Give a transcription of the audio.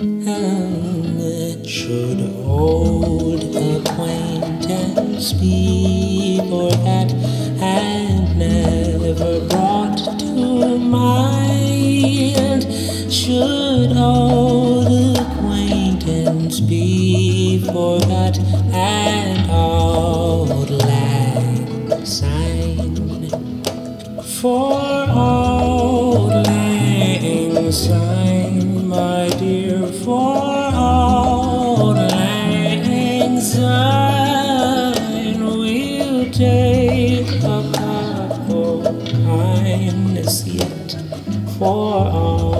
And should old acquaintance be forgot and never brought to mind? Should old acquaintance be forgot and auld lang syne? For auld lang syne, my dear, for syne, we'll take kindness yet for all.